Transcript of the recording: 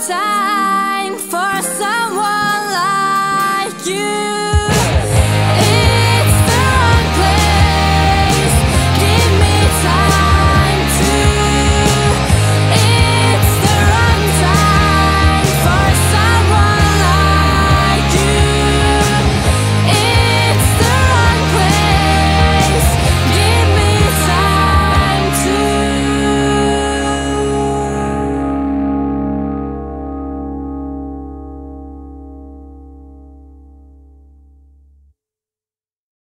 time